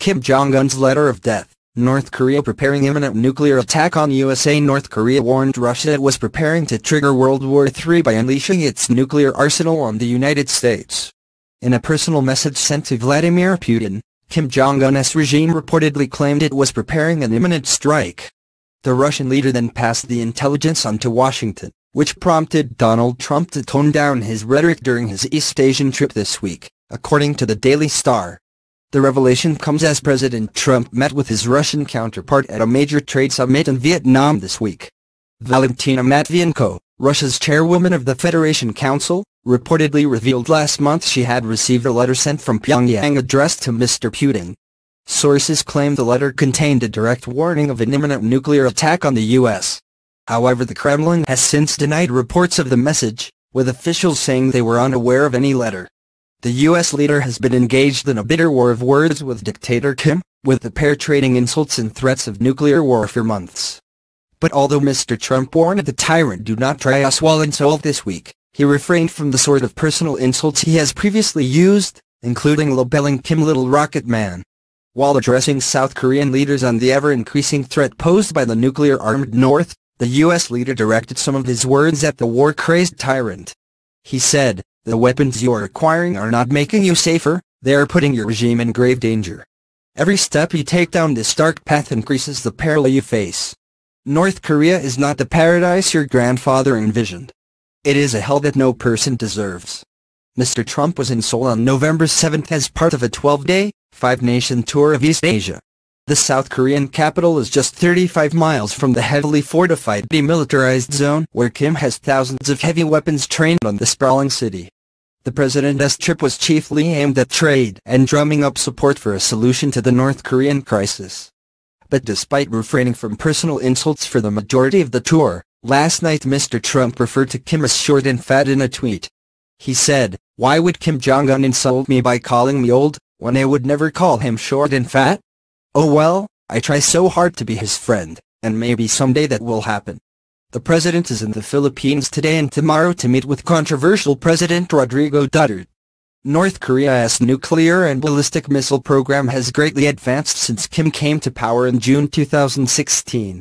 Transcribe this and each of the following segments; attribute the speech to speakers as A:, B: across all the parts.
A: Kim Jong-un's letter of death, North Korea preparing imminent nuclear attack on USA North Korea warned Russia it was preparing to trigger World War III by unleashing its nuclear arsenal on the United States. In a personal message sent to Vladimir Putin, Kim Jong-un's regime reportedly claimed it was preparing an imminent strike. The Russian leader then passed the intelligence on to Washington which prompted Donald Trump to tone down his rhetoric during his East Asian trip this week, according to the Daily Star. The revelation comes as President Trump met with his Russian counterpart at a major trade summit in Vietnam this week. Valentina Matvienko, Russia's chairwoman of the Federation Council, reportedly revealed last month she had received a letter sent from Pyongyang addressed to Mr. Putin. Sources claim the letter contained a direct warning of an imminent nuclear attack on the U.S. However the Kremlin has since denied reports of the message, with officials saying they were unaware of any letter. The U.S. leader has been engaged in a bitter war of words with dictator Kim, with the pair trading insults and threats of nuclear war for months. But although Mr. Trump warned the tyrant do not try us while in Seoul this week, he refrained from the sort of personal insults he has previously used, including labeling Kim Little Rocket Man. While addressing South Korean leaders on the ever-increasing threat posed by the nuclear-armed North, the U.S. leader directed some of his words at the war-crazed tyrant. He said, the weapons you're acquiring are not making you safer, they are putting your regime in grave danger. Every step you take down this dark path increases the peril you face. North Korea is not the paradise your grandfather envisioned. It is a hell that no person deserves. Mr. Trump was in Seoul on November 7 as part of a 12-day, five-nation tour of East Asia. The South Korean capital is just 35 miles from the heavily fortified demilitarized zone where Kim has thousands of heavy weapons trained on the sprawling city. The president's trip was chiefly aimed at trade and drumming up support for a solution to the North Korean crisis. But despite refraining from personal insults for the majority of the tour, last night Mr. Trump referred to Kim as short and fat in a tweet. He said, why would Kim Jong-un insult me by calling me old, when I would never call him short and fat? Oh well, I try so hard to be his friend, and maybe someday that will happen. The president is in the Philippines today and tomorrow to meet with controversial President Rodrigo Duterte. North Korea's nuclear and ballistic missile program has greatly advanced since Kim came to power in June 2016.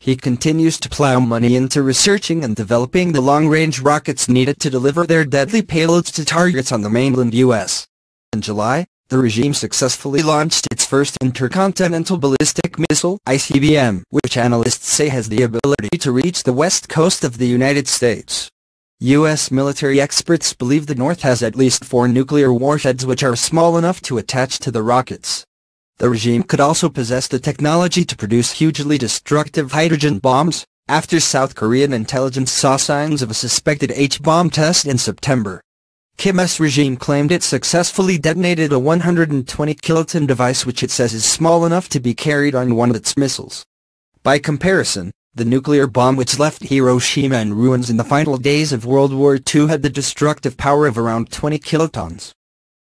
A: He continues to plow money into researching and developing the long-range rockets needed to deliver their deadly payloads to targets on the mainland U.S. In July, the regime successfully launched its first intercontinental ballistic missile ICBM, which analysts say has the ability to reach the west coast of the United States. U.S. military experts believe the North has at least four nuclear warheads which are small enough to attach to the rockets. The regime could also possess the technology to produce hugely destructive hydrogen bombs, after South Korean intelligence saw signs of a suspected H-bomb test in September. Kim's regime claimed it successfully detonated a 120 kiloton device which it says is small enough to be carried on one of its missiles. By comparison, the nuclear bomb which left Hiroshima in ruins in the final days of World War II had the destructive power of around 20 kilotons.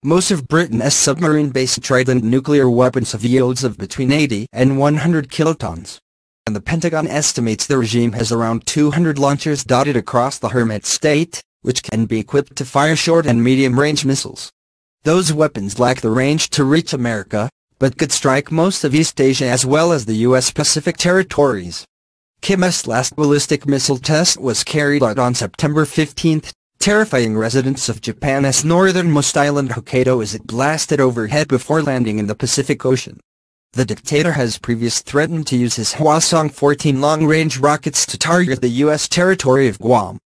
A: Most of Britain's submarine-based Trident nuclear weapons have yields of between 80 and 100 kilotons. And the Pentagon estimates the regime has around 200 launchers dotted across the Hermit State, which can be equipped to fire short and medium-range missiles. Those weapons lack the range to reach America, but could strike most of East Asia as well as the U.S. Pacific territories. Kim's last ballistic missile test was carried out on September 15, terrifying residents of Japan's northernmost island Hokkaido as it blasted overhead before landing in the Pacific Ocean. The dictator has previously threatened to use his Hwasong-14 long-range rockets to target the U.S. territory of Guam.